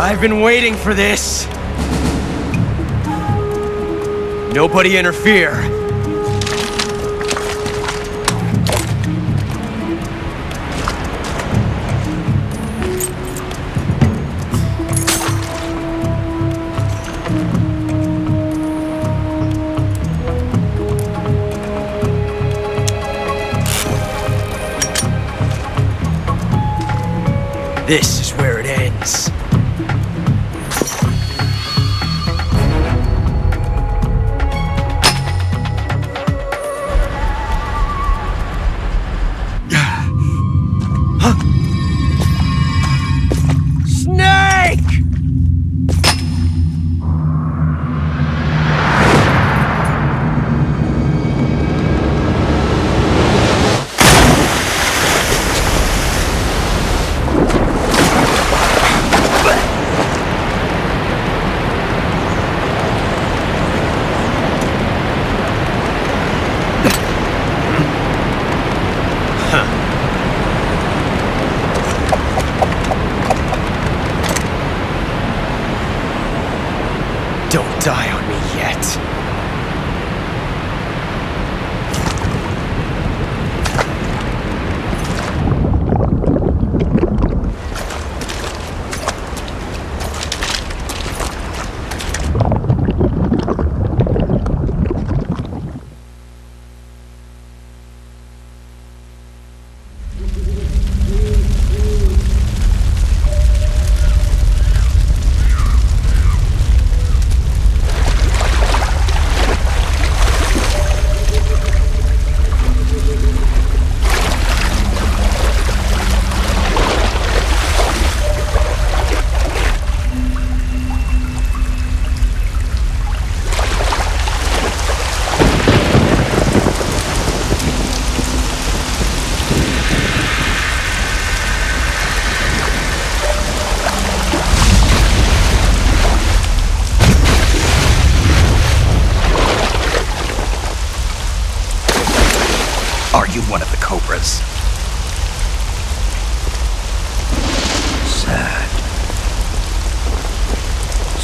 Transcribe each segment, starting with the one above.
I've been waiting for this. Nobody interfere. This Don't die on me yet.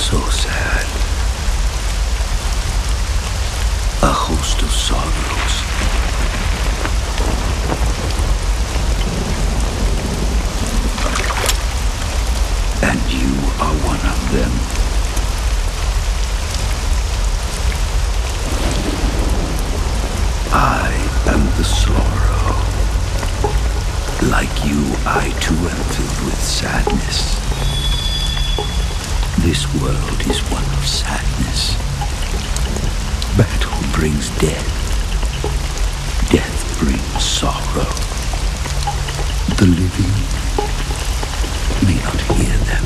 So sad. A host of sorrows. And you are one of them. I am the sorrow. Like you, I too am filled with sadness. This world is one of sadness. Battle brings death. Death brings sorrow. The living may not hear them.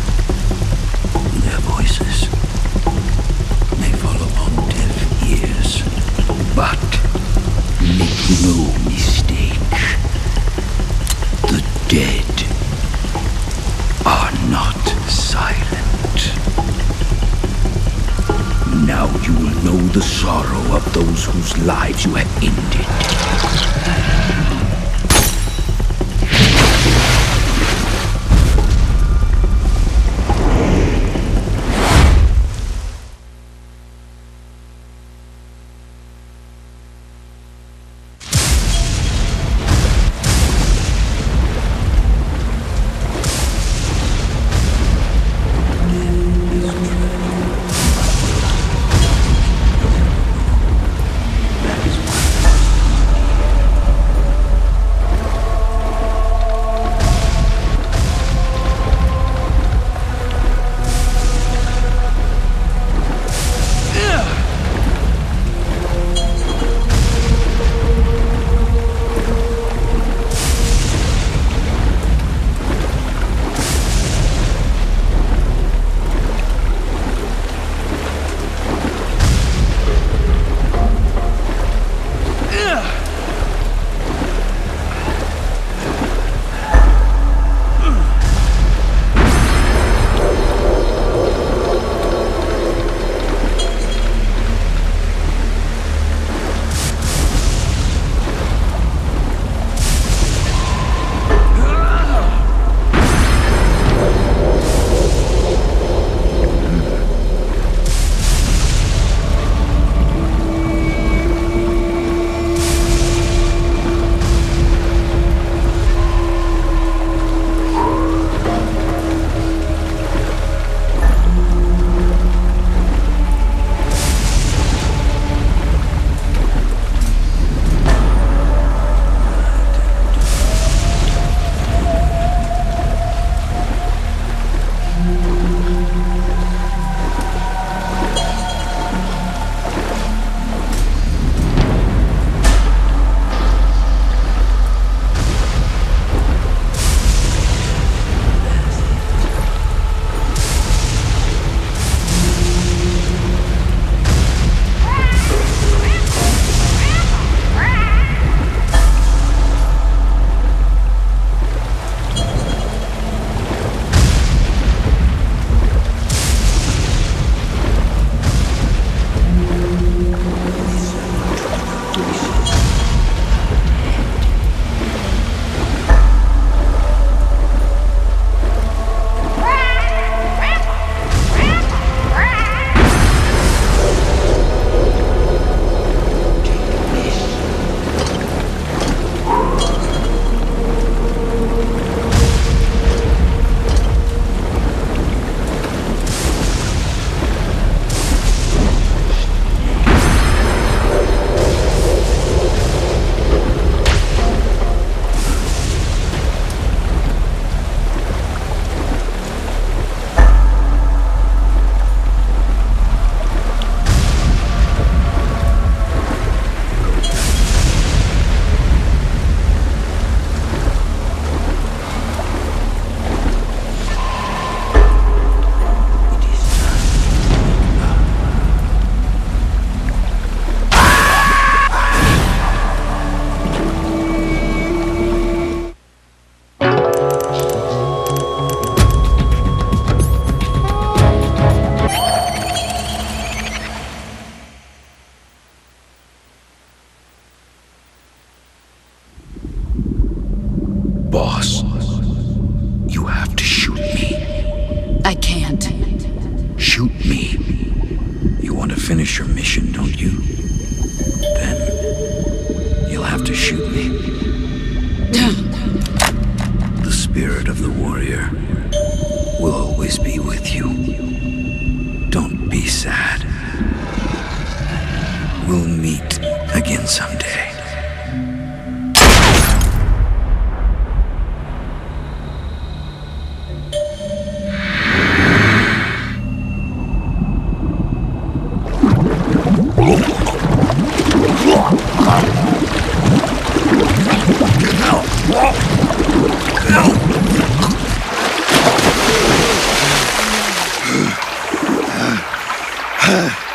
Their voices may fall upon deaf ears. But make no mistake. The dead are not silent. Now you will know the sorrow of those whose lives you have ended. Boss, you have to shoot me. I can't. Shoot me. You want to finish your mission, don't you? Then you'll have to shoot me. Huh.